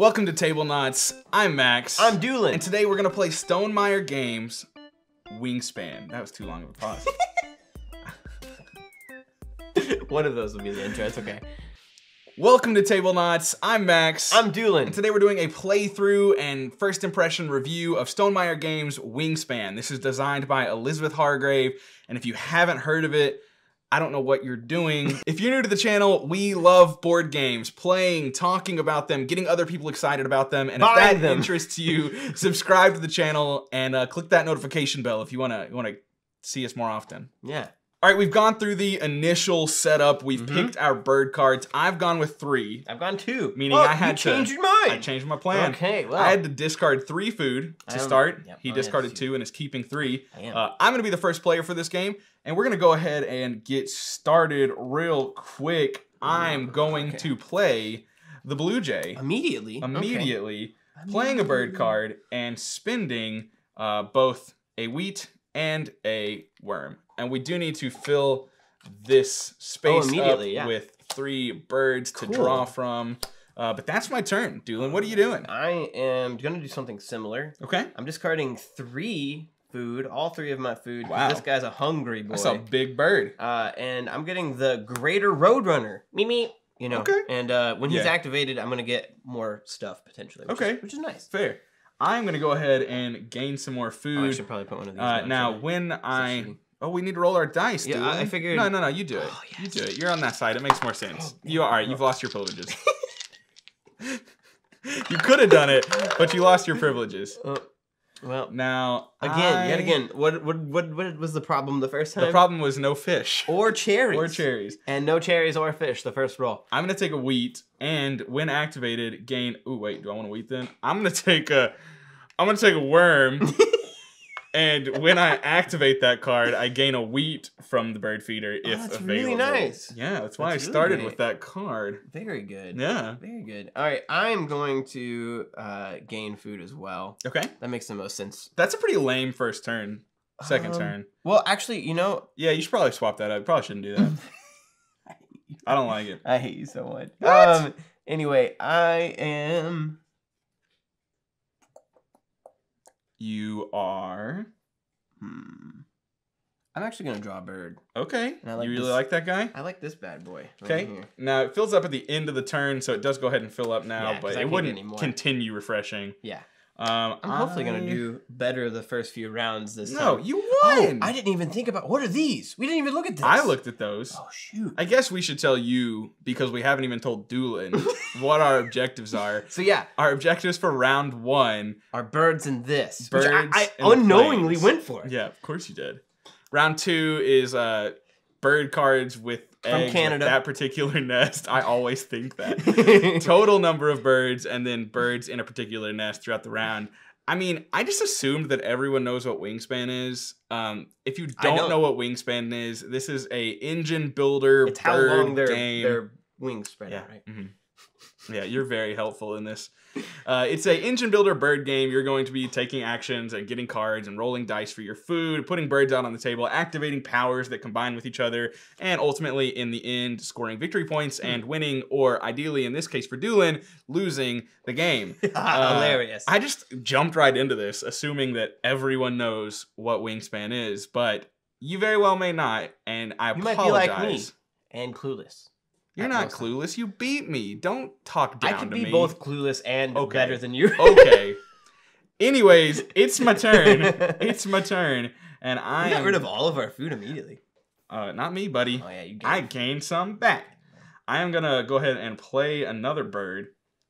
Welcome to Tablenauts. I'm Max. I'm Doolin. And today we're gonna play Stonemaier Games Wingspan. That was too long of a pause. One of those will be the intro. It's okay. Welcome to Tablenauts. I'm Max. I'm Doolin. And today we're doing a playthrough and first impression review of Stonemaier Games Wingspan. This is designed by Elizabeth Hargrave, and if you haven't heard of it, I don't know what you're doing. if you're new to the channel, we love board games, playing, talking about them, getting other people excited about them. And if that them. interests you, subscribe to the channel and uh, click that notification bell if you wanna you wanna see us more often. yeah. All right, we've gone through the initial setup. We've Mhm. picked our bird cards. I've gone with three, I've gone two. meaning Oh, I had you to changed your mind. I changed my plan. Okay, well. I had to discard three food to start. yep, he oh, discarded two and is keeping three. Uh, I'm going to be the first player for this game, and we're going to go ahead and get started real quick. I'm going okay. to play the Blue Jay Immediately. Okay. immediately, playing a bird card and spending uh, both a wheat and a worm. And we do need to fill this space Oh, immediately, up yeah. with three birds to draw from. Uh, but that's my turn, Doolin. What are you doing? I am gonna do something similar. Okay. I'm discarding three food, all three of my food. Wow. This guy's a hungry boy. That's a big bird. Uh, and I'm getting the Greater Roadrunner. Me me. You know. Okay. And uh, when he's Yeah. activated, I'm gonna get more stuff potentially. Which Okay. Is, which is nice. Fair. I'm gonna go ahead and gain some more Oh, I should probably put one of these. uh, now, when I. oh, we need to roll our dice. Yeah, Doolin. I figured- No, no, no. You do it. Oh, You do it. You're on that side. It makes more sense. Oh, you all right? You've lost your privileges. you could have done it, but you lost your privileges. Uh, well, Now again, yet again, what, what what what was the problem the first time? The problem was no fish or cherries. or cherries. And no cherries or fish the first roll. I'm gonna take a wheat, and when activated, gain. Ooh, wait. Do I want a wheat then? I'm gonna take a. I'm gonna take a worm. And when I activate that card, I gain a wheat from the bird feeder if Oh, that's available. really nice. Yeah, that's why That's I really started great. with that card. Very good. Yeah. Very good. All right, I'm going to uh, gain food as well. Okay. That makes the most sense. That's a pretty lame first turn. Second Um, turn. Well, actually, you know, Yeah, you should probably swap that out. Probably shouldn't do that. I don't like it. I hate you so much. What? Um. Anyway, I am. You are Hmm. I'm actually gonna draw a bird. okay. Like you really this- like that guy? I like this bad boy. Okay. Now it fills up at the end of the turn, so it does go ahead and fill up now, Yeah, but I it wouldn't continue refreshing. Yeah. Um, I'm hopefully gonna do better the first few rounds this No, time. you Oh, won. I didn't even think about what are these? We didn't even look at this. I looked at those. Oh shoot. I guess we should tell you because we haven't even told Doolin what our objectives are. So yeah, Our objectives for round one. our birds in this. Birds which I, I in unknowingly went for. Yeah, of course you did. Round two is uh bird cards with From Canada. that particular nest. I always think that. Total number of birds and then birds in a particular nest throughout the round. I mean, I just assumed that everyone knows what wingspan is. Um, if you don't don't. know what wingspan is, this is a engine builder it's how bird long their game. their wingspan, Yeah. right? mhm. Yeah, you're very helpful in this. Uh, it's a engine builder bird game. You're going to be taking actions and getting cards and rolling dice for your food, putting birds out on the table, activating powers that combine with each other, and ultimately, in the end, scoring victory points and winning, or ideally, in this case for Doolin, losing the game. Uh, Hilarious. I just jumped right into this, assuming that everyone knows what wingspan is, but you very well may not, and I You might be like me. and clueless. You're not clueless. You beat me. Don't talk down to me. I could to be me. both clueless and Okay. better than you. okay. Anyways, it's my turn. It's my turn, and I got am- rid of all of our food immediately. Uh, not me, buddy. Oh yeah, you. I gained some back. I am gonna go ahead and play another bird.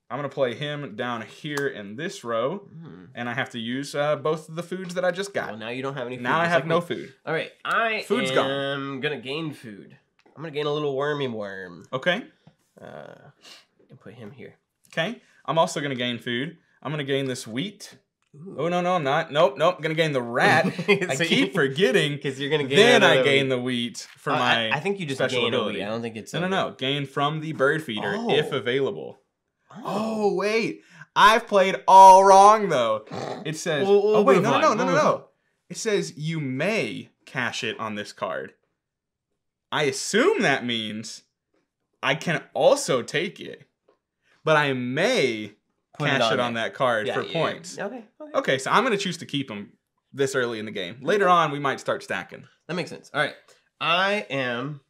I'm gonna play him down here in this row, Hmm. and I have to use uh, both of the foods that I just got. Well, now you don't have any. Food, now I just have like no me. food. All right, I Food's am gone. gonna gain food. I'm gonna gain a little wormy worm. Okay. Uh, and put him here. Okay. I'm also gonna gain food. I'm gonna gain this wheat. Ooh. Oh no, no, I'm not. Nope, nope. I'm gonna gain the rat. I keep forgetting. Because you're gonna gain. Then I gain wheat. the wheat for Uh, my. I, I think you just special gain ability. wheat. I don't think it's. no, no, no. Gain from the bird feeder if Oh. available. Oh, Oh wait, I've played all wrong though. It says. We'll- we'll oh wait, no, no, no, no, no. It says you may cache it on this card. I assume that means I can also take it, but I may put cache it, on on that card Yeah, for yeah, points. yeah. Okay. Okay. Okay, so I'm gonna choose to keep them this early in the game. Later on, we might start stacking. That makes sense. All right. I am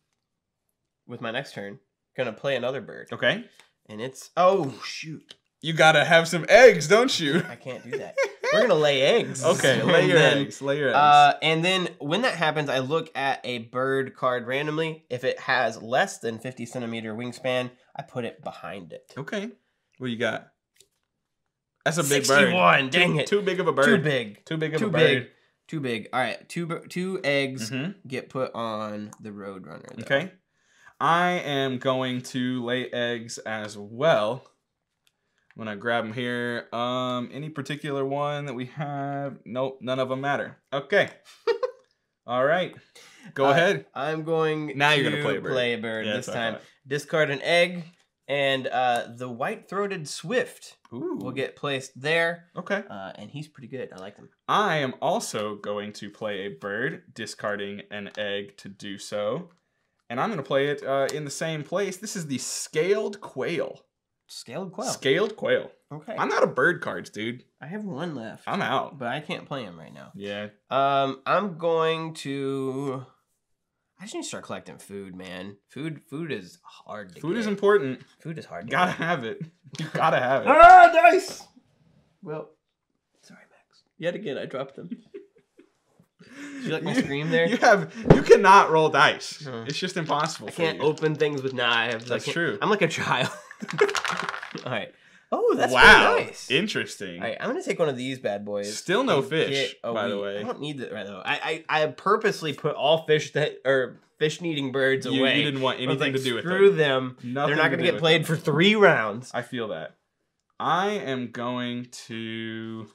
with my next turn gonna play another bird, Okay, and it's oh shoot, you gotta have some eggs, don't you? I can't do that. We're gonna lay eggs. Okay, lay your then, eggs. Lay your eggs. Uh, and then when that happens, I look at a bird card randomly. If it has less than 50 centimeter wingspan, I put it behind it. okay, what you got? That's a big bird. 61. Dang Too, it. too big of a bird. Too big. Too big of Too a big. bird. Too big. All right. Two two eggs Mhm. get put on the Roadrunner. though. Okay. I am going to lay eggs as well. I'm grab them here. Um, any particular one that we have? Nope, none of them matter. Okay. All right. Go Uh, ahead. I'm going Now to you're gonna play a bird. play a bird Yeah, this I time. Discard an egg, and uh, the white-throated swift Ooh. will get placed there. Okay. Uh, and he's pretty good. I like him. I am also going to play a bird, discarding an egg to do so. And I'm going to play it uh, in the same place. This is the scaled quail. Scaled quail. Scaled quail. okay. I'm out of bird cards, dude. I have one left. I'm out. but I can't play him right now. Yeah. Um, I'm going to. I just need to start collecting food, man. Food, food is hard to Food get. is important. Food is hard. To gotta get. have it. You gotta have it. Ah, dice. Well, sorry, Max. Yet again, I dropped them. Did you like my scream there? You have you cannot roll dice. No. It's just impossible. I for can't you. open things with knives. That's can't- true. I'm like a child. All right. Oh, that's wow. nice. Interesting. All right, I'm gonna take one of these bad boys. Still no fish, by the way. I don't need that right though. I, I I purposely put all fish that or fish needing birds You, away. you didn't want anything like, to do with screw them. them. They're not gonna get played them. for three rounds. I feel that. I am going to.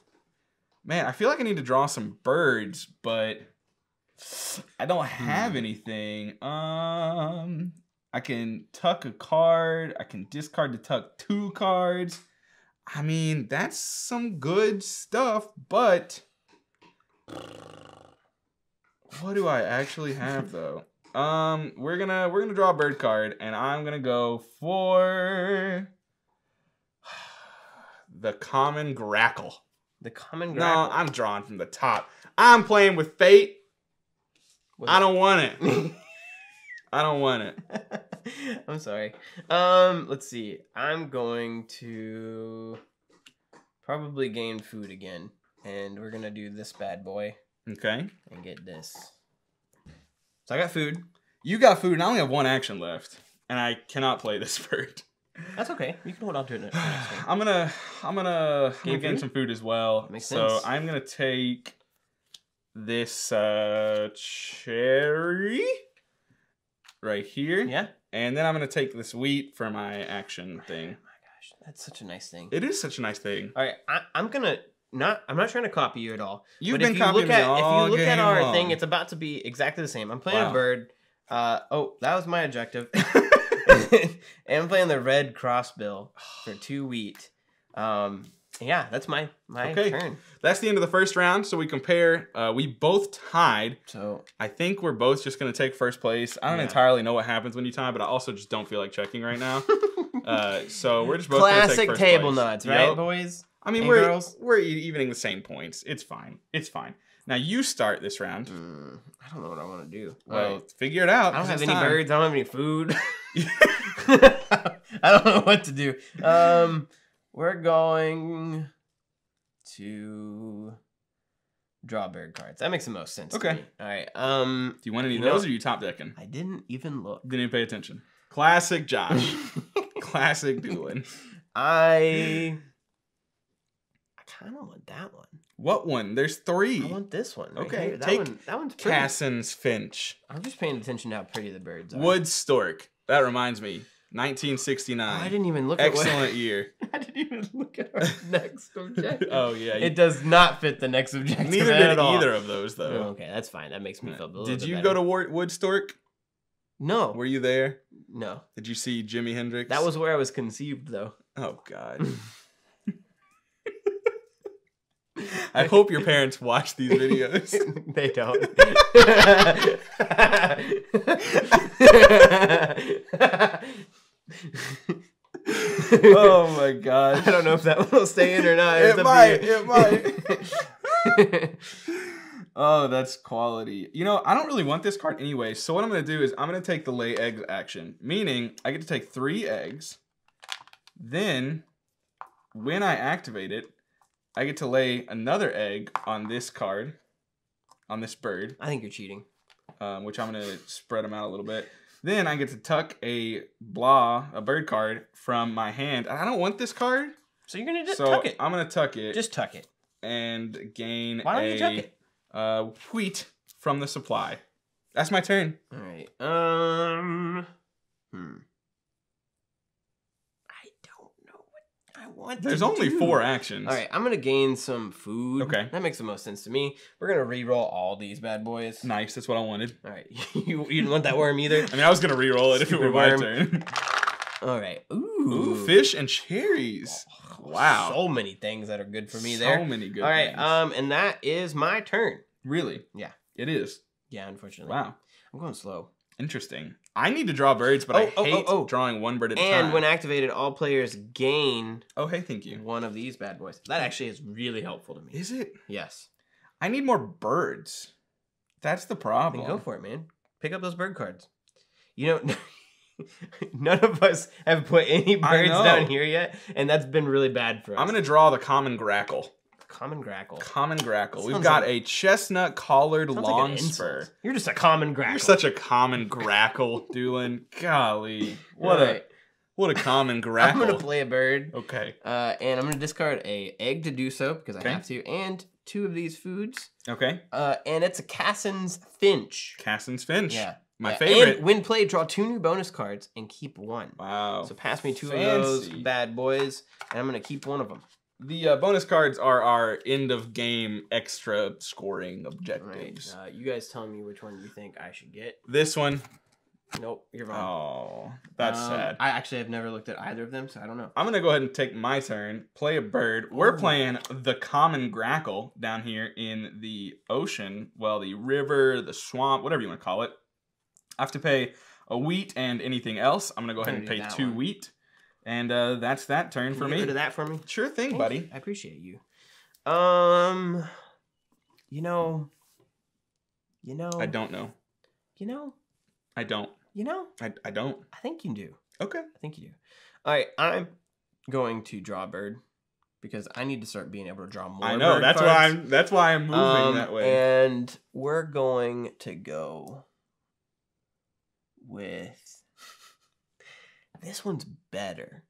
Man, I feel like I need to draw some birds, but I don't have Hmm. anything. Um, I can tuck a card. I can discard to tuck two cards. I mean, that's some good stuff, but what do I actually have though? Um, we're gonna we're gonna draw a bird card, and I'm gonna go for the common grackle. The common No. I'm drawing from the top. I'm playing with fate. Was I don't want it. I don't want it. I'm sorry. Um, let's see. I'm going to probably gain food again, and we're gonna do this bad boy Okay. and get this. So I got food. You got food, and I only have one action left, and I cannot play this bird. That's okay. You can hold on to it. I'm gonna, I'm gonna, I'm gonna Gain gain some food as well. Makes so sense. I'm gonna take this uh cherry right here, Yeah. And then I'm gonna take this wheat for my action thing. Oh my gosh, that's such a nice thing. It is such a nice thing. All right, I, I'm gonna not. I'm not trying to copy you at all. You've but been if you copying look me at all if you look at our long. thing, it's about to be exactly the same. I'm playing Wow. a bird. Uh oh, that was my objective. and I'm playing the red crossbill for two wheat. Um, yeah, that's my my Okay. turn. That's the end of the first round. So we compare. Uh, we both tied. So I think we're both just gonna take first place. I don't Yeah. entirely know what happens when you tie, but I also just don't feel like checking right now. Uh, so we're just both classic table place. nuts, right, Yep. boys? I mean, and we're girls? we're evening the same points. It's fine. It's fine. Now you start this round. Mm, I don't know what I want to do. Well, Alright. figure it out. I don't have any time. birds. I don't have any food. I don't know what to do. Um, we're going to draw bird cards. That makes the most sense. to Okay. me. All right. Um, Do you want any of You know- those, or are you top decking? I didn't even look. Didn't even pay attention. Classic Josh. Classic doing. I. I kind of want that one. What one? There's three. I want this one. Right Okay, here. That take one. That one's pretty. Cassin's Finch. I'm just paying attention to how pretty the birds are. Wood Stork. That reminds me. Oh, 1969. I didn't even look at Excellent what. year. I didn't even look at our next objective. oh yeah. It does not fit the next objective. Neither at did all. either of those Oh, though. okay, that's fine. That makes me feel a little Did you better. go to War- Wood Stork? No, Were you there? no. Did you see Jimi Hendrix? That was where I was conceived, though. Oh God. I hope your parents watch these videos. they don't. Oh my gosh. I don't know if that will stay in or not. It might. It might. oh, that's quality. You know, I don't really want this card anyway. So what I'm gonna do is I'm gonna take the lay eggs action, meaning I get to take three eggs. Then, when I activate it, I get to lay another egg on this card, on this bird, I think you're cheating. um, which I'm gonna spread them out a little bit. Then I get to tuck a blah, a bird card from my hand. And I don't want this card, So you're gonna just so tuck it. I'm gonna tuck it Just tuck it. and gain Why don't a you tuck it? uh, wheat from the supply. That's my turn. All right. Um. Hmm. I don't know what want. There's to only do. four actions. All right, I'm gonna gain some food. Okay. that makes the most sense to me. We're gonna re-roll all these bad boys. Nice. That's what I wanted. All right, you you didn't want that worm either. I mean, I was gonna re-roll it if it Stupid were my turn. All right. Ooh, Ooh, fish and cherries. Wow. So many things that are good for me so there. So many good. all right. things. Um, and that is my turn. really? Yeah. It is. Yeah, unfortunately. Wow. I'm going slow. Interesting. I need to draw birds, but Oh, I oh, oh, hate oh, oh. drawing one bird at a And when activated, all players gain oh, hey, thank you. one of these bad boys. That actually is really helpful to me. Is it? Yes. I need more birds. That's the problem. Then go for it, man. Pick up those bird cards. You know, none of us have put any birds down here yet, and that's been really bad for us. I'm gonna draw the common grackle. Common grackle. Common grackle. We've got like- a chestnut collared Sounds like longspur. You're just a common grackle. You're such a common grackle, Doolin. Golly, what Alright, a what a common grackle. I'm gonna play a bird, Okay. uh, and I'm gonna discard a egg to do so because Okay. I have to, and two of these foods, Okay. uh, and it's a Cassin's Finch. Cassin's Finch. Yeah, My Yeah, favorite. And when played, draw two new bonus cards and keep one. wow. So pass me two of those bad boys, and I'm gonna keep one of them. The uh, bonus cards are our end of game extra scoring Right. objectives. Uh, you guys tell me which one you think I should get. This one. Nope, you're wrong. Oh, that's Um, sad. I actually have never looked at either of them, so I don't know. I'm gonna go ahead and take my turn. Play a bird. We're Ooh. playing the common grackle down here in the ocean. Well, the river, the swamp, whatever you want to call it. I have to pay a wheat and anything else. I'm gonna go ahead Gonna and pay two one. wheat, and uh, that's that turn for you get me. rid of that for me, Sure thing, Thank buddy. you. I appreciate you. Um, you know, you know, I don't know. you know, I don't. you know. I, I don't. I think you do. Okay. I think you do. All right, I'm going to draw a bird because I need to start being able to draw more. I know. That's cards. why I'm. That's why I'm moving Um, that way. And we're going to go with this one's better.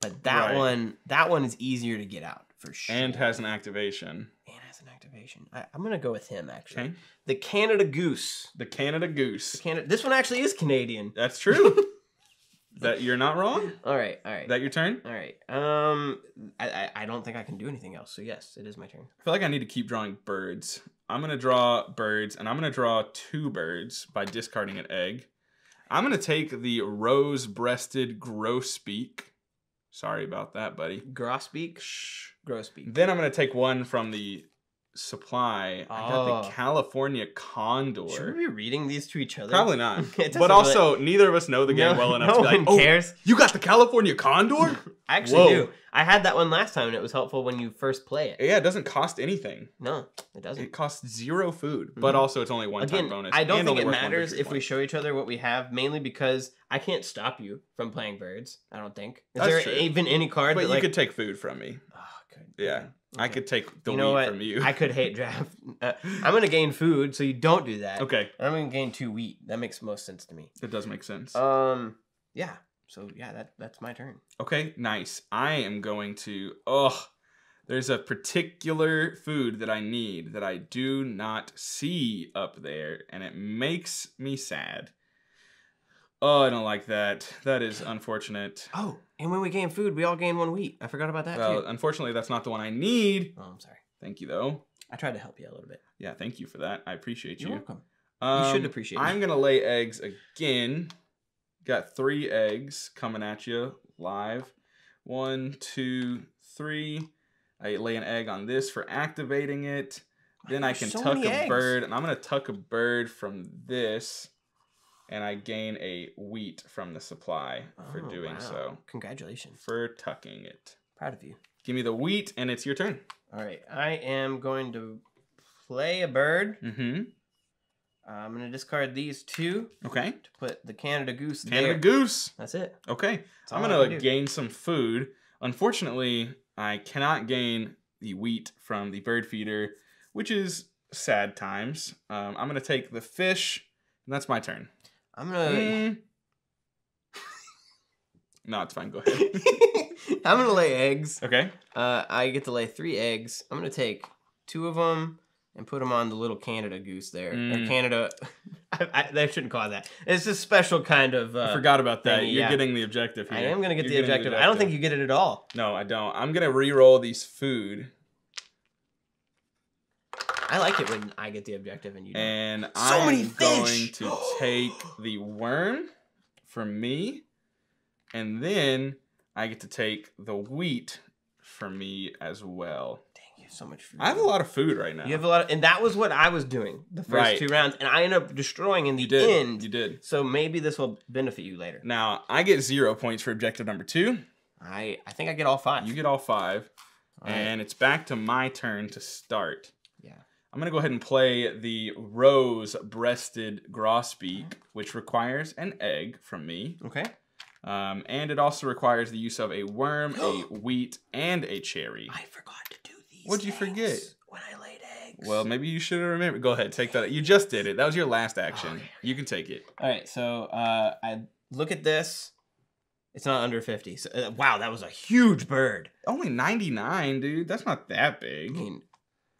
But that Right. one that one is easier to get out for sure. And has an activation. and has an activation. I, I'm gonna go with him actually. Okay. The Canada Goose. The Canada The Goose. Canada this one actually is Canadian. That's true. that you're not wrong. All right, all right. That your turn. all right. Um I, I I don't think I can do anything else. So yes, it is my turn. I feel like I need to keep drawing birds. I'm gonna draw birds, and I'm gonna draw two birds by discarding an egg. I'm gonna take the rose-breasted grosbeak. Sorry about that, buddy. Grosbeak. Shh. Grosbeak. Then I'm gonna take one from the supply. I got Oh. the California condor. Should we be reading these to each other? Probably not. But really- also, neither of us know the game No- well enough no to be like, one "Oh, cares. you got the California condor?" I actually Whoa. do. I had that one last time, and it was helpful when you first play it. yeah, it doesn't cost anything. No, it doesn't. It costs zero food, but Mhm. also it's only one time bonus. I don't think it matters if we show each other what we have, mainly because I can't stop you from playing birds. I don't think. Is That's there true. even any card But that you like? could take food from me. Oh, good. Yeah, I could take the You know wheat what? from you. I could hate draft. Uh, I'm gonna gain food, so you don't do that. okay, I'm gonna gain two wheat. That makes most sense to me. that does make sense. Um, yeah. So yeah, that that's my turn. okay, nice. I am going to. Oh, there's a particular food that I need that I do not see up there, and it makes me sad. Oh, I don't like that. That is unfortunate. Oh, and when we gain food, we all gain one wheat. I forgot about that Well, too. unfortunately, that's not the one I need. Oh, I'm sorry. Thank you, though. I tried to help you a little bit. Yeah, thank you for that. I appreciate You're you. welcome. Um, should appreciate me. I'm gonna lay eggs again. Got three eggs coming at you live. One, two, three. I lay an egg on this for activating it. Then I can so tuck a eggs. bird, and I'm gonna tuck a bird from this and I gain a wheat from the supply for Oh, doing wow. so. Congratulations. For tucking it. Proud of you. Give me the wheat, and it's your turn. All right. I am going to play a bird. Mm-hmm. Uh, I'm going to discard these two Okay. to put the Canada Goose Canada there. Goose. That's it. Okay. That's I'm gonna gain some food. Unfortunately, I cannot gain the wheat from the bird feeder, which is sad times. Um, I'm gonna take the fish, and that's my turn. I'm gonna. Mm. no, it's fine. Go ahead. I'm gonna lay eggs. okay. Uh, I get to lay three eggs. I'm gonna take two of them and put them on the little Canada goose there. Or Mm. Canada. I, I, they shouldn't call it that. It's a special kind of. Uh, I forgot about that. thingy, You're yeah. getting the objective here. I am gonna get You're the objective. I don't think you get it at all. No, I don't. I'm gonna re-roll these food, I like it when I get the objective and you don't. and So I'm many going to take the worm for me, and then I get to take the wheat for me as well. Dang, you have so much food. I have a lot of food right now. You have a lot, of, and that was what I was doing the first Right. two rounds, and I ended up destroying in the You did. end. You did. So maybe this will benefit you later. Now I get zero points for objective number two. I I think I get all five. You get all five, All right. and it's back to my turn to start. I'm gonna go ahead and play the rose-breasted grosbeak, which requires an egg from me, okay. um, and it also requires the use of a worm, a wheat, and a cherry. I forgot to do these. What'd you things forget? When I laid eggs. Well, maybe you should have remembered. Go ahead, take that. You just did it. That was your last action. Okay, okay. You can take it. All right. So uh, I look at this. It's not under fifty. So, uh, wow, that was a huge bird. Only 99, dude. That's not that I big. mean,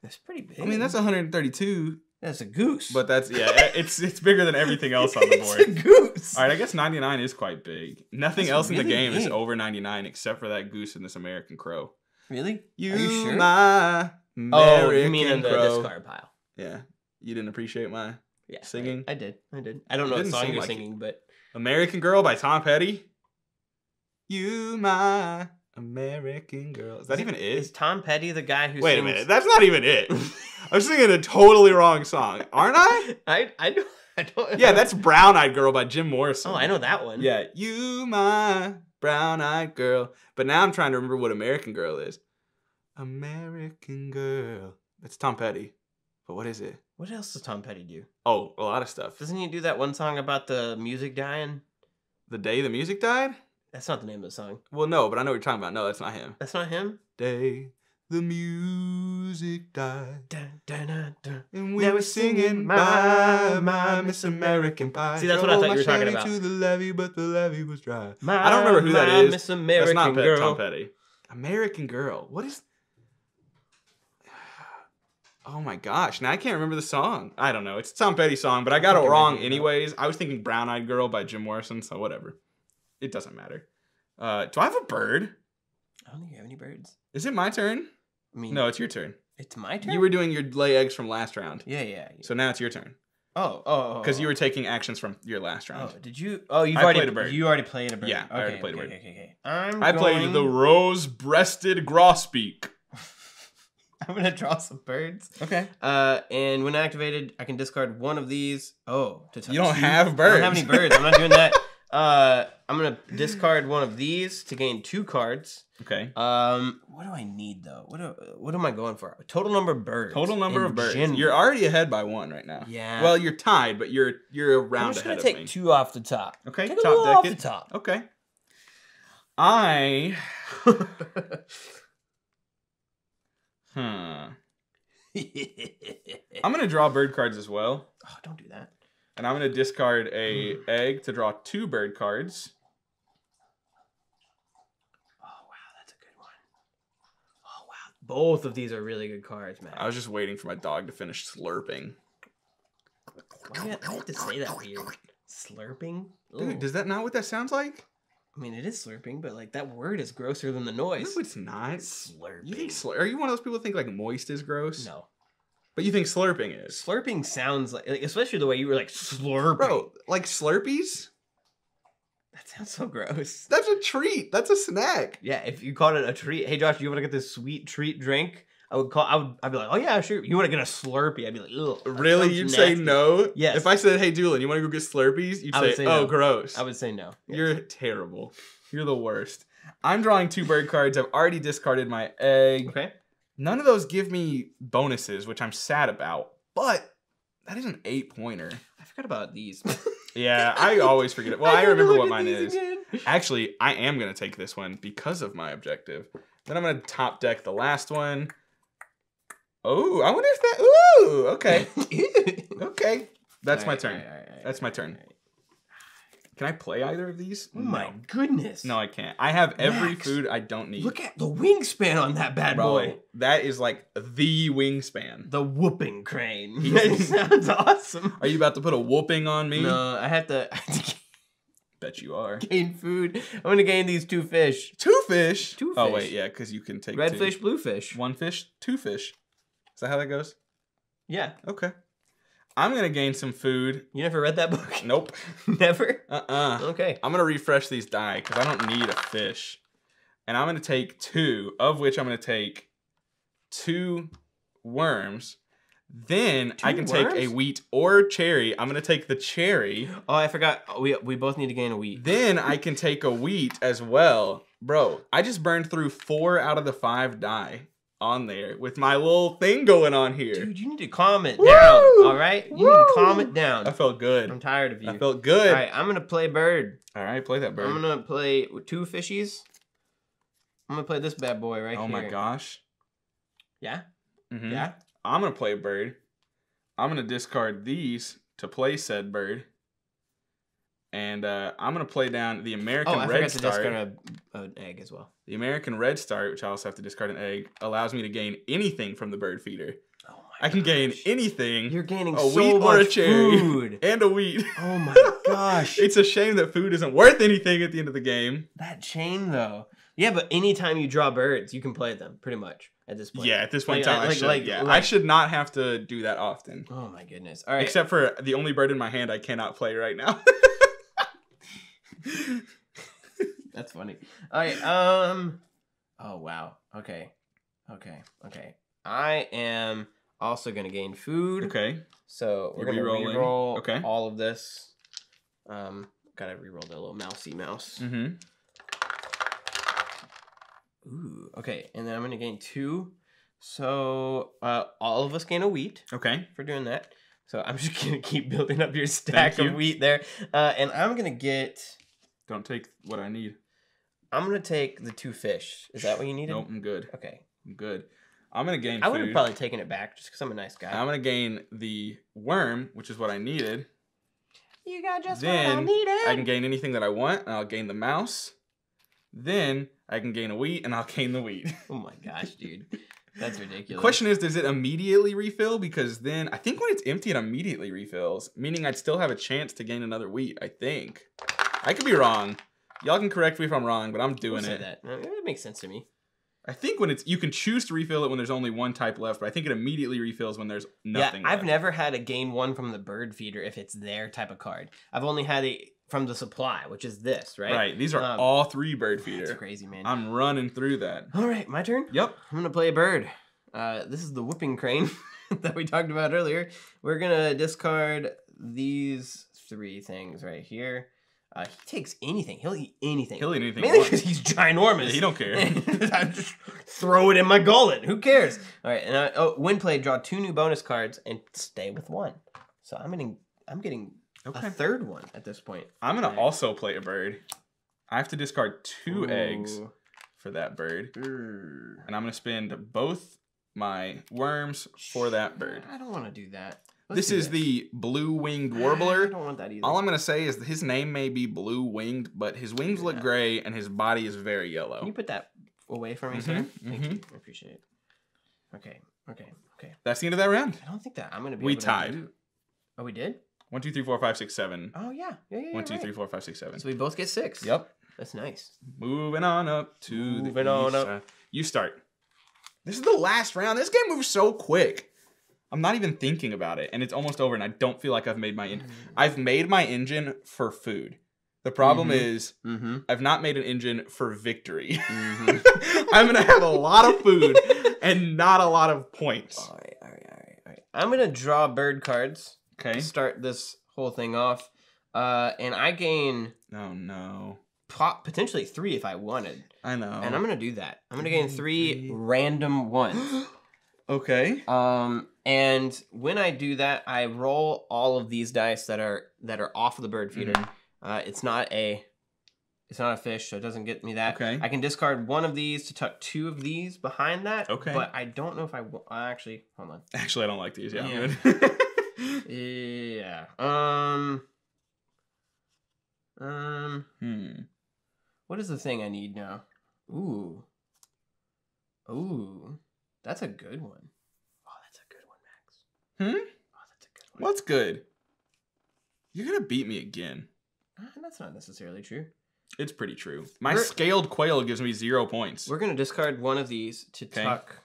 that's pretty big. I mean, that's 132, that's a goose. but that's yeah, it's it's bigger than everything else on the board. it's board. a goose. All right, I guess 99 is quite big. Nothing That's else in the really game is over 99 except for that goose and this American crow. Really? You, Are you sure? my Oh, you mean American in the crow. discard pile? Yeah. You didn't appreciate my Yeah. Singing? I, did. I did. I don't It know what didn't song seem you're like it. singing, but American Girl by Tom Petty. You my American girl. Is that even Is it? Tom Petty the guy who? Wait a minute. That's not even it. I'm singing a totally wrong song, aren't I? I I don't. I don't. Yeah, that's Brown Eyed Girl by Jim Morrison. Oh, I know that one. Yeah, you my brown eyed girl. But now I'm trying to remember what American Girl is. American Girl. That's Tom Petty. But what is it? What else does Tom Petty do? Oh, a lot of stuff. Doesn't he do that one song about the music dying? The day the music died? That's not the name of the song. Well, no, but I know what you're talking about. No, that's not him. That's not him. Day the music died. Dun, dun, dun, dun. And we Now were singing my, my Miss American Pie. See, that's what I thought you were talking about. to the levee, but the levee was dry. My, I don't remember who that is. Miss American That's not girl. Tom Petty. American Girl. What is? Oh my gosh! Now I can't remember the song. I don't know. It's a Tom Petty song, but I got I it wrong anyways. I was thinking Brown Eyed Girl by Jim Morrison, so whatever. It doesn't matter. Uh, do I have a bird? I don't think you have any birds. Is it my turn? I mean, No, it's your turn. it's my turn. You were doing your lay eggs from last round, Yeah, yeah. yeah. so now it's your turn Oh, oh, because oh, you oh. were taking actions from your last round. Oh, did you? Oh, you've I already played a bird. You already played a bird. Yeah, I already Okay, played a bird. Okay, okay, I'm I played the rose-breasted grosbeak. I'm gonna draw some birds. Okay. Uh, and when activated, I can discard one of these. Oh, to touch You don't have birds. I don't have any birds. I'm not doing that. Uh, I'm gonna discard one of these to gain two cards. Okay. Um, what do I need though? What do, what am I going for? Total number of birds. Total number of birds. general. You're already ahead by one right now. Yeah. Well, you're tied, but you're you're a I'm just gonna take me. two off the top. Okay. Take top off it. the top. Okay. I. Hmm. I'm gonna draw bird cards as well, oh, don't do that. And I'm gonna discard a Hmm. egg to draw two bird cards. Oh wow, that's a good one. Oh wow, both of these are really good cards, man. I was just waiting for my dog to finish slurping. Why do you have- I have to say that weird. Slurping? Dude, does that not what that sounds like? I mean, it is slurping, but like that word is grosser than the noise. No, it's not. slurping. You think slur- are you one of those people who think like moist is gross? no. But you think slurping is? Slurping sounds like, like, especially the way you were like slurping. Bro, like Slurpees? that sounds so gross. That's a treat. That's a snack. Yeah, if you called it a treat, hey Josh, you want to get this sweet treat drink? I would call. I would. I'd be like, oh yeah, sure. You want to get a Slurpee? I'd be like, ugh. Really? You'd say no? Yes. If I said, hey, Doolin, you want to go get Slurpees? You'd say, say oh, no. gross. I would say no. Yes. You're terrible. You're the worst. I'm drawing two bird cards. I've already discarded my egg. okay. None of those give me bonuses, which I'm sad about. But that is an eight pointer. I forgot about these. Yeah, I always forget it. Well, I, to remember what mine is. again. Actually, I am going to take this one because of my objective. Then I'm going to top deck the last one. Oh, I wonder if that. Ooh, okay. Okay. That's my Alright, turn. alright, alright, That's my turn. Can I play either of these? Oh my goodness. No, I can't. I have every Max, food I don't need. Look at the wingspan on that bad boy. that is like the wingspan. The whooping crane. That sounds awesome. Are you about to put a whooping on me? No, I have to, I have to Bet you are. gain food. I'm gonna gain these two fish. Two fish. Two Oh fish. wait, yeah, because you can take Red two. fish, blue fish. One fish, two fish. Is that how that goes? Yeah. Okay. I'm gonna gain some food. You never read that book? Nope. never? Uh-uh. Okay. I'm gonna refresh these die because I don't need a fish. And I'm gonna take two, of which I'm gonna take two worms. Then I Two can take a wheat or cherry. I'm gonna take the cherry. Oh, I forgot. We we both need to gain a wheat. Then I can take a wheat as well. Bro, I just burned through four out of the five die on there with my little thing going on here. Dude, you need to calm it Woo! down. All right, you need to calm it down. I felt good. I'm tired of you. I felt good. All right, I'm gonna play bird. All right, play that bird. I'm gonna play two fishies. I'm gonna play this bad boy right oh here. Oh my gosh. Yeah. Mm -hmm. Yeah. I'm gonna play bird. I'm gonna discard these to play said bird. And uh, I'm gonna play down the American Oh, I Red forgot to Star. discard a, an egg as well. The American Redstart, which I also have to discard an egg, allows me to gain anything from the bird feeder. Oh my I can gain anything You're gaining a so wheat much or a cherry. food. and a wheat. Oh my gosh. it's a shame that food isn't worth anything at the end of the game. that chain though. Yeah, but anytime you draw birds, you can play them pretty much at this point. Yeah, at this point in time, I like- should. like- yeah, I should not have to do that often. Oh my goodness. All right. Except for the only bird in my hand I cannot play right now. That's funny. All right. Um. Oh wow. Okay. Okay. Okay. I am also gonna gain food. okay. So we're You're gonna re-rolling. re-roll Okay. all of this. Um. Gotta re-roll the little mousy mouse. Mm-hmm. Ooh. Okay. And then I'm gonna gain two. So uh, all of us gain a wheat Okay. for doing that. So I'm just gonna keep building up your stack of wheat there. Uh, and I'm gonna get. Don't take what I need. I'm gonna take the two fish. Is that what you needed? Nope, I'm good. Okay. I'm good. I'm gonna gain I would have food. probably taken it back just because I'm a nice guy. I'm gonna gain the worm, which is what I needed. you got just Then what I needed. I can gain anything that I want, and I'll gain the mouse. Then I can gain a wheat, and I'll gain the wheat. Oh my gosh, dude. That's ridiculous. The ridiculous. question is, does it immediately refill? Because then I think when it's empty, it immediately refills, meaning I'd still have a chance to gain another wheat. I think. I could be wrong. Y'all can correct me if I'm wrong, but I'm doing it. That. That makes sense to me. I think when it's you can choose to refill it when there's only one type left, but I think it immediately refills when there's nothing. yeah, I've left. never had a gain one from the bird feeder if it's their type of card. I've only had it from the supply, which is this, right? Right. These are Um, all three bird feeder. That's crazy, man. I'm running through that. All right, my turn. Yep. I'm gonna play a bird. Uh, this is the whooping crane that we talked about earlier. We're gonna discard these three things right here. Uh, he takes anything. He'll eat anything. He'll eat anything. Mainly because he's ginormous. Yeah, he don't care. I just throw it in my gullet. Who cares? All right, and I, oh, win play. Draw two new bonus cards and stay with one. So I'm getting, I'm getting Okay. a third one at this point. I'm gonna Okay. also play a bird. I have to discard two eggs for that bird, Grr. and I'm gonna spend both my worms for that bird. I don't want to do that. Let's This is the blue-winged warbler. I don't want that either. All I'm gonna say is that his name may be blue-winged, but his wings look gray and his body is very yellow. Can you put that away from me, Mhm, sir? Thank mhm. you. I appreciate it. Okay, okay, okay. That's the end of that round. I don't think that I'm gonna be. We able to tied. do- Oh, we did. One, two, three, four, five, six, seven. Oh yeah, yeah, yeah. One, two, right. three, four, five, six, seven. So we both get six. Yep. That's nice. Moving on up to Moving the on up. You start. This is the last round. This game moves so quick. I'm not even thinking about it, and it's almost over. And I don't feel like I've made my. En- I've made my engine for food. The problem Mhm. is Mm-hmm. I've not made an engine for victory. Mhm. I'm gonna have a lot of food, and not a lot of points. All right, all right, all right, all right. I'm gonna draw bird cards Okay. to start this whole thing off, uh, and I gain Oh no. po- potentially three if I wanted, I know. and I'm gonna do that. I'm gonna gain Gain three three. random ones. okay. Um, and when I do that, I roll all of these dice that are that are off of the bird feeder. Mhm. Uh, it's not a, it's not a fish, so it doesn't get me that. Okay. I can discard one of these to tuck two of these behind that. Okay. But I don't know if I uh, actually. Hold on. Actually, I don't like these. Yeah. Yeah. Yeah. Um. Um. hmm. What is the thing I need now? Ooh. Ooh. That's a good one. Oh, that's a good one, Max. Hmm. Oh, that's a good one. What's good? You're gonna beat me again. Uh, that's not necessarily true. It's pretty true. My We're- scaled quail gives me zero points. We're gonna discard one of these to Okay. tuck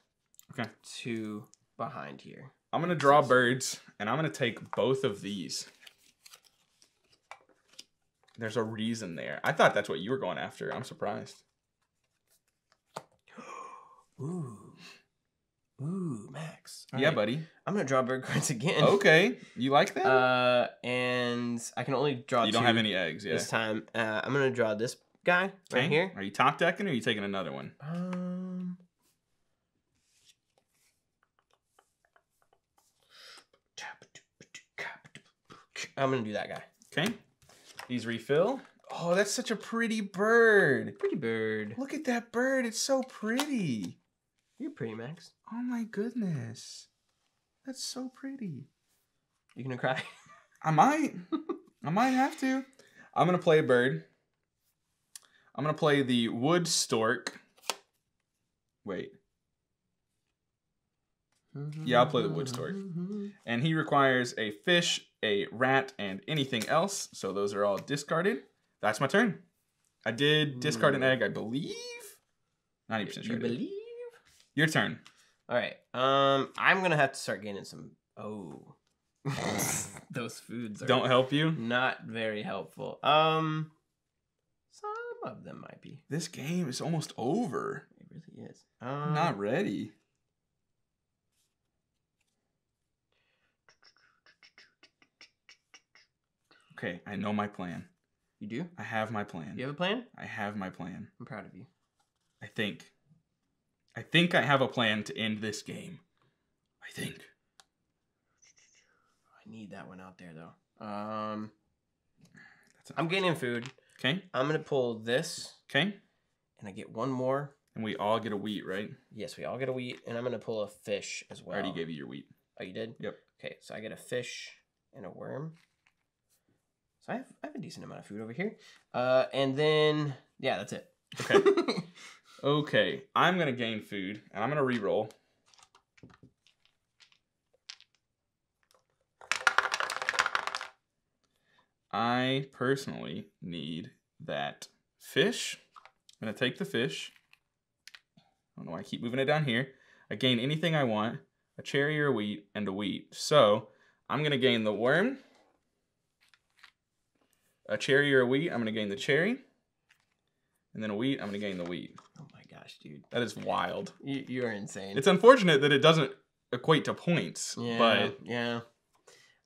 Okay. to behind here. I'm gonna draw birds, and I'm gonna take both of these. There's a reason there. I thought that's what you were going after. I'm surprised. Ooh. Ooh, Max. All yeah, right. buddy. I'm gonna draw bird cards again. Okay, you like that? Uh, and I can only draw. you don't have any eggs, yeah. this time. Uh, I'm gonna draw this guy Okay. right here. Are you top decking or are you taking another one? Um. I'm gonna do that guy. Okay. These refill. Oh, that's such a pretty bird. Pretty bird. Look at that bird. It's so pretty. You're pretty, Max. Oh my goodness. That's so pretty. You gonna cry? I might. I might have to. I'm gonna play a bird. I'm gonna play the wood stork. Wait. Yeah, I'll play the wood stork. And he requires a fish, a rat, and anything else. So those are all discarded. That's my turn. I did discard an Hmm. egg, I believe. 90% sure. You believe? Your turn. All right. Um, I'm gonna have to start gaining some. Oh, those foods are Don't help you. not very helpful. Um, some of them might be. This game is almost over. It really is. Um, not ready. Okay, I know my plan. You do? I have my plan. You have a plan? I have my plan. I'm proud of you. I think. I think I have a plan to end this game. I think. I need that one out there though. Um, That's I'm getting food. Okay. I'm gonna pull this, Okay. and I get one more. And we all get a wheat, right? Yes, we all get a wheat, and I'm gonna pull a fish as well. I already gave you your wheat. Oh, you did? Yep. Okay, so I get a fish and a worm. So I have, I have a decent amount of food over here. Uh, and then yeah, that's it. Okay. Okay. I'm gonna gain food and I'm gonna re-roll. I personally need that fish. I'm gonna take the fish. I don't know why I keep moving it down here. I gain anything I want, a cherry or a wheat, and a wheat. So I'm gonna gain the worm, a cherry or a wheat. I'm gonna gain the cherry, and then a wheat. I'm gonna gain the wheat. Gosh, dude, That is wild. you you are insane. It's unfortunate that it doesn't equate to points, yeah, but yeah.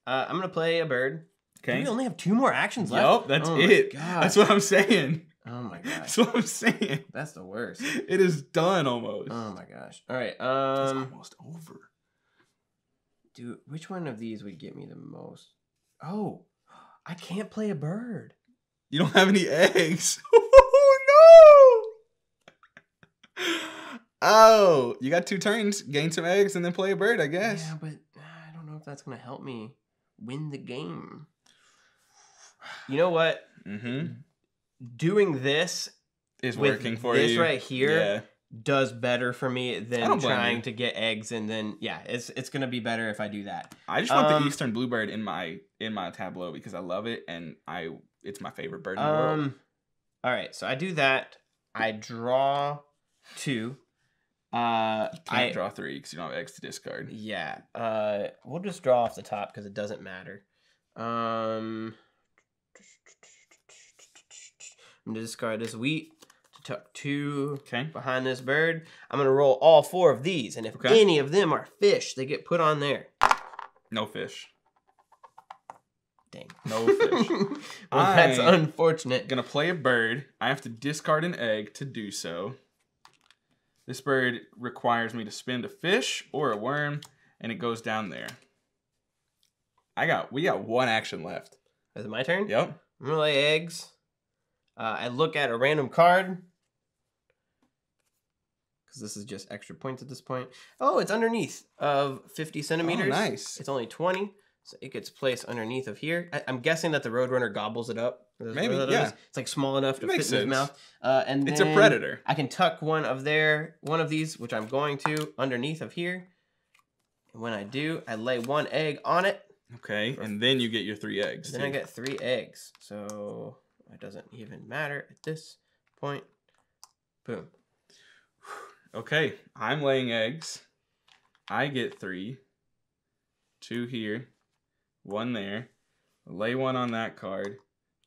Uh, I'm gonna play a bird. okay. We only have two more actions left. Yup, that's Oh it. That's what I'm saying. Oh my gosh, That's what I'm saying. that's the worst. It is done almost. Oh my gosh. All right. it's Um, almost over. Dude, which one of these would get me the most? Oh, I can't play a bird. You don't have any eggs. Oh no! Oh, you got two turns. Gain some eggs and then play a bird, I guess. Yeah, but I don't know if that's gonna help me win the game. You know what? Mm-hmm. Doing this Is working for this you. This right here Yeah. does better for me than trying to get eggs and then yeah, it's it's gonna be better if I do that. I just want Um, the eastern bluebird in my in my tableau because I love it and I it's my favorite bird in the world. Um, all right, so I do that. I draw two. Uh, Can't I draw three because you don't have eggs to discard. yeah. Uh, we'll just draw off the top because it doesn't matter. Um, I'm gonna discard this wheat to Tuck two Okay. behind this bird. I'm gonna roll all four of these, and if Okay. any of them are fish, they get put on there. No fish. Dang. No fish. well, that's unfortunate. Gonna play a bird. I have to discard an egg to do so. This bird requires me to spend a fish or a worm, and it goes down there. I got we got one action left. Is it my turn? Yep. I'm gonna lay eggs. Uh, I look at a random card. Because this is just extra points at this point. Oh, it's underneath of 50 centimeters. Oh, nice. It's only 20. So it gets placed underneath of here. I, I'm guessing that the Roadrunner gobbles it up. Maybe, yeah. is? It's like small enough to It fit in makes his mouth. Uh, and It's a predator. I can tuck one of there, one of these, which I'm going to, underneath of here. And when I do, I lay one egg on it. Okay, and then you get your three eggs. Then I get three eggs. So it doesn't even matter at this point. Boom. Okay, I'm laying eggs. I get three. Two here, one there. Lay one on that card.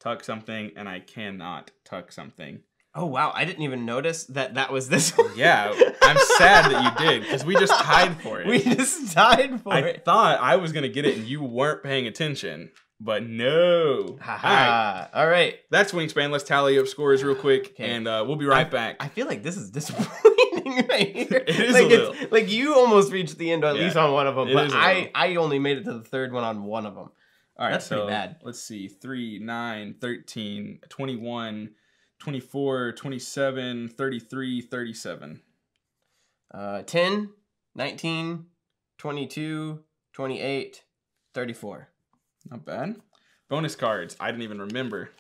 Tuck something, and I cannot tuck something. Oh wow, I didn't even notice that that was this one. Yeah, I'm sad that you did because we just tied for it. we just died for I it. I thought I was gonna get it and you weren't paying attention, but no. All right. All right. that's Wingspan. Let's tally up scores real quick, Okay. and uh, we'll be right back. I feel like this is disappointing right here. It is like a little. like you almost reached the end at Yeah, least on one of them, it but I. I only made it to the third one on one of them. All right, That's pretty bad. Let's see 3, 9, 13, 21, 24, 27, 33, 37. Uh 10, 19, 22, 28, 34. Not bad. Bonus cards. I didn't even remember.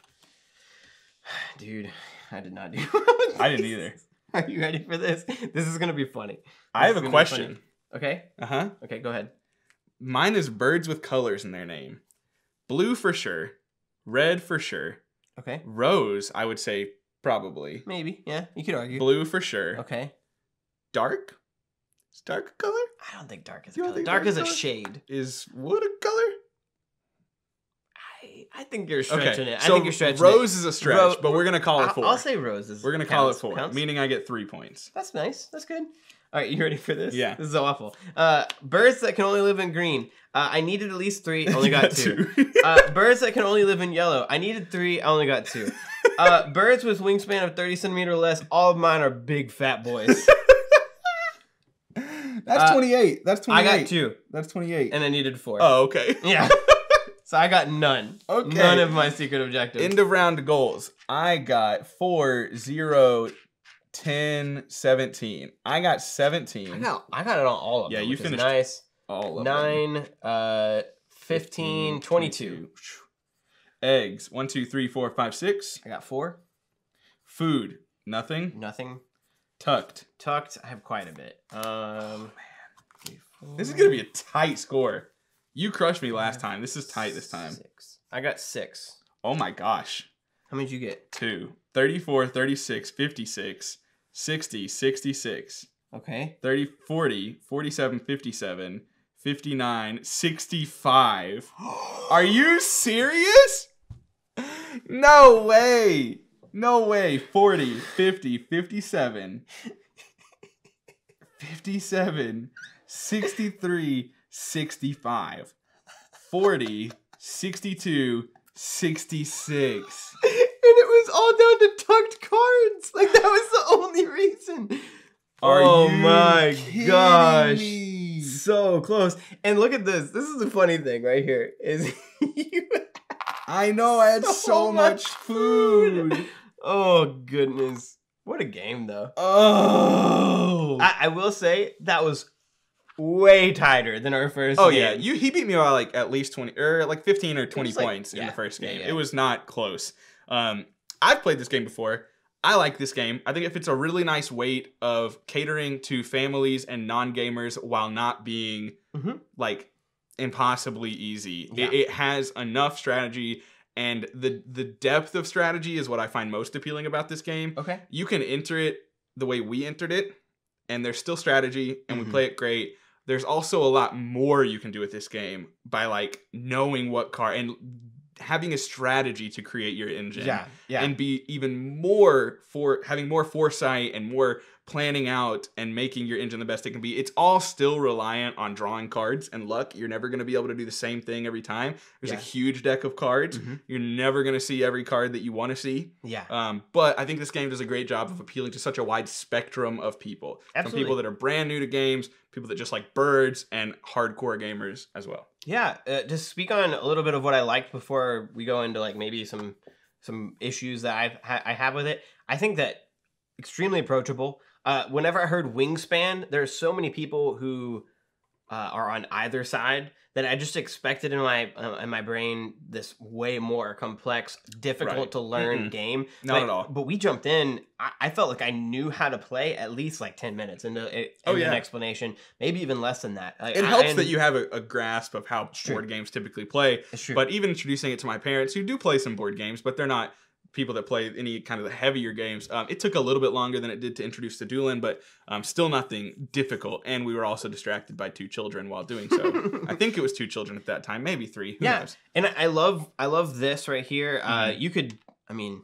Dude, I did not do I didn't either. Are you ready for this? This is gonna be funny. I have a question. Okay. Uh huh. Okay, go ahead. Mine is birds with colors in their name. Blue for sure. Red for sure. Okay. Rose, I would say probably. Maybe. Yeah, you could argue. Blue for sure. Okay. Dark? Is dark a color? I don't think dark is a color. Dark dark is is a shade. Is wood a color? I, I think you're stretching it. I so think you're stretching Rose it. is a stretch, Ro- but we're gonna call it I'll, 4 I'll say roses. we're gonna call it four, Counts. meaning I get three points. That's nice. That's good. All right, you ready for this? Yeah. This is so awful. Uh, birds that can only live in green. Uh, I needed at least three. Only You got, two. uh, birds that can only live in yellow. I needed three. I only got two. Uh, birds with wingspan of 30 centimeter or less. All of mine are big fat boys. That's Uh, 28. That's 28. I got two, That's 28. and I needed four. oh, okay. Yeah. so I got none. Okay. None of my secret objectives. End of round goals. I got 4, 0, 10, 17. I got 17. I got I got it on all of Yeah, them. you which is finished nice. all of them. Nine, uh, 15, 22. Eggs. One, two, three, four, five, six. I got four. Food. Nothing. Nothing. Tucked. Tucked. I have quite a bit. Um, three, This is going to be a tight score. You crushed me last time. This is tight this time. Six. I got six. Oh my gosh. How many did you get? 2, 34, 36, 56, 60, 66, Okay. 30, 40, 47, 57, 59, 65. Are you serious? No way. No way. 40, 50, 57, 57, 63, 65, 40, 62, 66. Was all down to tucked cards. Like that was the only reason. Are oh my gosh. me? So close. And look at this. This is the funny thing right here. Is you I know I had So so, much much food. Oh goodness. What a game though. Oh. I, I will say that was way tighter than our first oh game. yeah, you he beat me by like at least 20 or like 15 or 20 was like- points in yeah, the first yeah, game. yeah. It was not close. Um I've played this game before. I like this game. I think it fits a really nice weight of catering to families and non-gamers while not being Mhm. like impossibly easy. Yeah. It, it has enough strategy and the the depth of strategy is what I find most appealing about this game. Okay. you can enter it the way we entered it, and there's still strategy, and Mhm. we play it great. There's also a lot more you can do with this game by like knowing what card and having a strategy to create your engine Yeah, yeah. and be even more for having more foresight and more planning out and making your engine the best it can be. It's all still reliant on drawing cards and luck. You're never going to be able to do the same thing every time. There's Yeah. a huge deck of cards. Mhm. You're never going to see every card that you want to see. yeah. Um, but I think this game does a great job of appealing to such a wide spectrum of people. From Absolutely. people that are brand new to games, people that just like birds, and hardcore gamers as well. Yeah, uh, to speak on a little bit of what I liked before we go into like maybe some some issues that I've ha- I have with it. I think that extremely approachable. Uh, whenever I heard Wingspan, there's so many people who uh, are on either side that I just expected in my uh, in my brain this way more complex, difficult Right. to learn Mm-mm. game. Not But- at all. But we jumped in. I, I felt like I knew how to play at least like ten minutes into Oh, yeah. an explanation, maybe even less than that. Like, It I- helps I- that you have a, a grasp of how board games typically play. It's true. But even introducing it to my parents who do play some board games, but they're not people that play any kind of the heavier games. Um, it took a little bit longer than it did to introduce to Doolin, but um, still nothing difficult. And we were also distracted by two children while doing so. I think it was two children at that time, maybe three. Who Yeah. knows? And I- love I love this right here. Uh, Mhm. you could, I mean,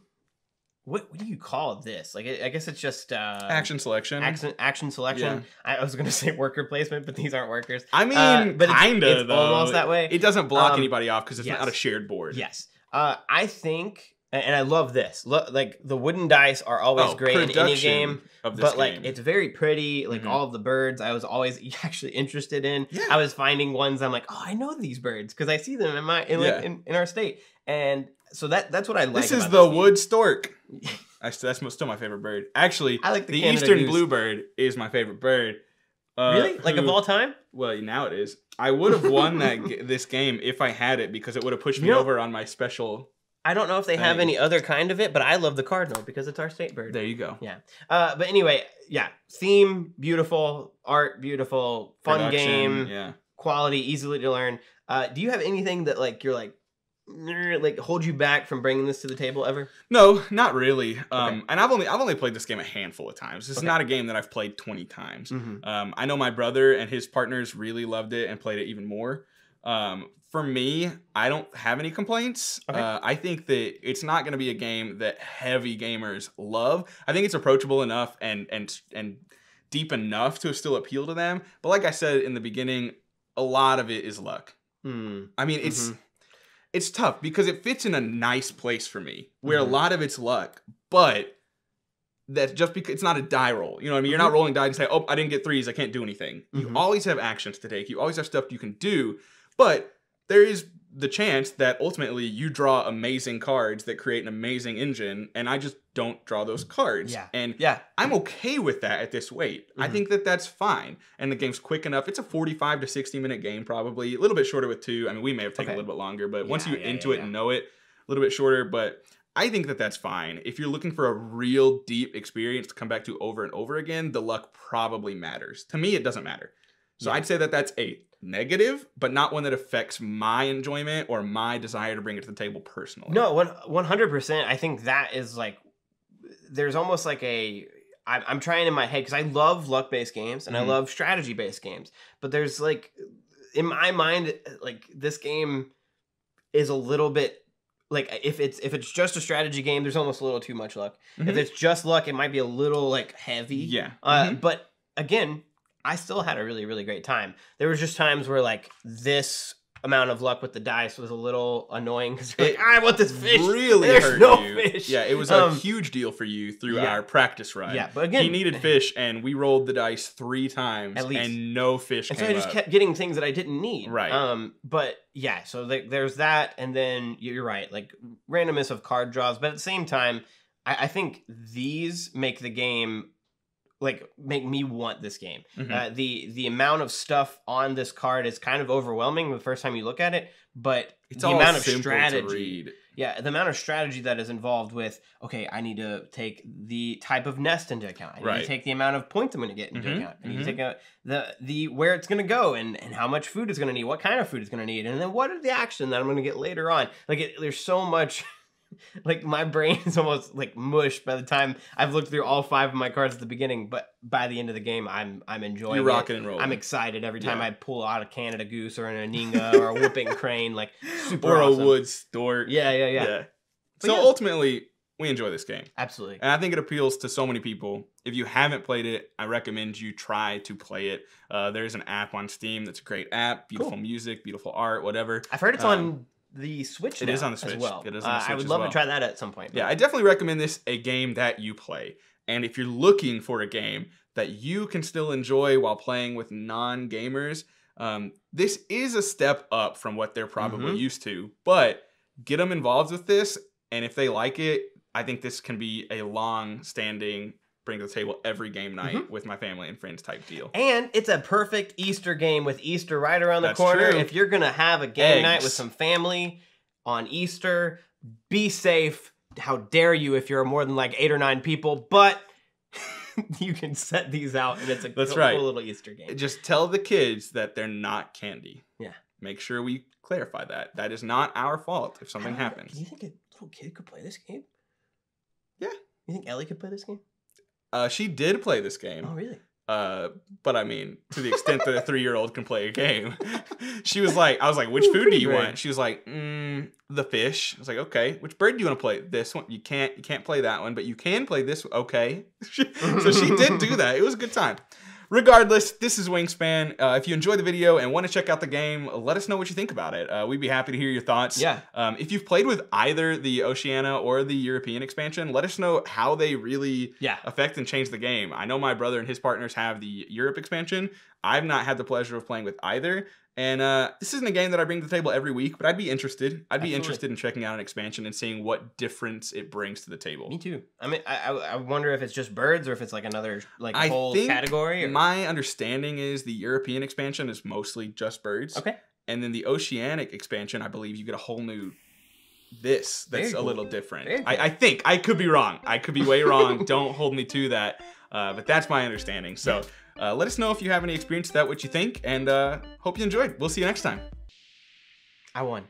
what what do you call this? Like, I I guess it's just uh, Action selection. action action selection. I, I was gonna say worker placement, but these aren't workers. I mean, Uh, but it's- kind of it's almost that way. It doesn't block Um, anybody off because it's yes. not a shared board. Yes. Uh, I think, and I love this. Look, like the wooden dice are always Oh, great in any game. of this But like it's very pretty, like Mhm. all the birds. I was always actually interested in. Yeah. I was finding ones I'm like, oh, I know these birds because I see them in my in, like, in, in our state, and so that that's what I like. this is the game. wood stork. I st- that's still my favorite bird. Actually, I like the, the, eastern goose. bluebird is my favorite bird. Uh, Really? Like of all time? Well, now it is. I would have won that g- this game if I had it because it would have pushed me You know- over on my special. I don't know if they have any other kind of it, but I love the cardinal because it's our state bird. There you go. Yeah. Uh, but anyway, yeah, theme beautiful, art beautiful, fun Production, game, Yeah. quality, easily to learn. Uh, do you have anything that like you're like, like hold you back from bringing this to the table ever? No, not really. Um, and I've only I've only played this game a handful of times. This Okay. is not a game that I've played twenty times. Mm-hmm. Um, I know my brother and his partners really loved it and played it even more. Um, for me, I don't have any complaints. Okay. Uh, I think that it's not going to be a game that heavy gamers love. I think it's approachable enough and and and deep enough to still appeal to them. But like I said in the beginning, a lot of it is luck. Hmm. I mean, it's Mhm. it's tough because it fits in a nice place for me where Mhm. a lot of it's luck, but that's just because it's not a die roll. You know what I mean? You're not Mhm. rolling die and say, "Oh, I didn't get threes, I can't do anything." You Mhm. always have actions to take. You always have stuff you can do, but there is the chance that ultimately you draw amazing cards that create an amazing engine, and I just don't draw those cards. Yeah. And Yeah. I'm okay with that at this weight. I Mhm. think that that's fine. And the game's quick enough. It's a 45 to 60 minute game, probably. A little bit shorter with two. I mean, we may have taken Okay. a little bit longer, but once you're yeah, into yeah, it yeah. and know it, a little bit shorter. But I think that that's fine. If you're looking for a real deep experience to come back to over and over again, the luck probably matters. To me, it doesn't matter. So Yeah. I'd say that that's a negative, but not one that affects my enjoyment or my desire to bring it to the table personally. No, one one hundred percent. I think that is like, there's almost like a. I'm, I'm trying in my head because I love luck based games and I Mhm. love strategy based games, but there's like, in my mind, like this game is a little bit like if it's if it's just a strategy game, there's almost a little too much luck. If Mhm. it's just luck, it might be a little like heavy. Yeah. Uh, Mhm. But again, I still had a really, really great time. There was just times where like this amount of luck with the dice was a little annoying because like, I want this fish. really There's hurt no you. fish. Yeah, it was a Um, huge deal for you through yeah. our practice run. Yeah, but again, he needed fish, and we rolled the dice three times, At least. and no fish And so I just up. kept getting things that I didn't need. Right. Um. But yeah, so like, there's that, and then you're right, like randomness of card draws. But at the same time, I, I think these make the game like make me want this game. Mhm. Uh, the the amount of stuff on this card is kind of overwhelming the first time you look at it, but it's the amount of strategy, yeah, the amount of strategy that is involved with okay, I need to take the type of nest into account. I need to Right. take the amount of points I'm going to get into Mhm, account. I need mhm. to take a, the the where it's going to go and and how much food it's going to need, what kind of food it's going to need, and then what are the action that I'm going to get later on. Like it, there's so much like my brain is almost like mush by the time I've looked through all five of my cards at the beginning. But by the end of the game, I'm I'm enjoying. You're it. and rolling. I'm excited every time Yeah. I pull out a Canada Goose or an Anhinga or a Whooping Crane. Like super or awesome. a wood stork. Yeah, yeah, yeah, But So yeah. ultimately, we enjoy this game. absolutely. And I think it appeals to so many people. If you haven't played it, I recommend you try to play it. Uh, there's an app on Steam that's a great app. Beautiful Cool. music, beautiful art, whatever. I've heard it's Um, on the Switch. it is on the as well. It is on the Uh, I would love well. to try that at some point. Yeah, I definitely recommend this a game that you play. And if you're looking for a game that you can still enjoy while playing with non gamers, um, this is a step up from what they're probably Mhm. used to. But get them involved with this. And if they like it, I think this can be a long standing, bring to the table every game night Mm-hmm. with my family and friends type deal. And it's a perfect Easter game with Easter right around the That's corner. true. If you're gonna have a game night with some family on Easter, be safe. How dare you if you're more than like eight or nine people, but you can set these out and it's a That's cool, right. cool little Easter game. Just tell the kids that they're not candy. Yeah. Make sure we clarify that. That is not our fault if something I don't know, happens. Do you think a little kid could play this game? Yeah. You think Ellie could play this game? Uh, she did play this game. Oh, really? Uh, but I mean, to the extent that a three year old can play a game, she was like, I was like, which Ooh, food do you great. want? She was like, mm, the fish. I was like, okay. Which bird do you want to play? This one. You can't. You can't play that one, but you can play this. one. Okay. so she did do that. It was a good time. Regardless, this is Wingspan. Uh, if you enjoyed the video and want to check out the game, let us know what you think about it. Uh, we'd be happy to hear your thoughts. Yeah. Um, if you've played with either the Oceania or the European expansion, let us know how they really Yeah. affect and change the game. I know my brother and his partners have the Europe expansion. I've not had the pleasure of playing with either. And uh, this isn't a game that I bring to the table every week, but I'd be interested. I'd be Absolutely. interested in checking out an expansion and seeing what difference it brings to the table. Me too. I mean, I, I, I wonder if it's just birds or if it's like another like I whole category. Or... My understanding is the European expansion is mostly just birds. okay. And then the Oceanic expansion, I believe you get a whole new this that's Very a cool. little different. Very I. I think I could be wrong. I could be way wrong. Don't hold me to that. Uh, but that's my understanding. So uh, let us know if you have any experience with that, what you think, and uh, hope you enjoyed. We'll see you next time. I won.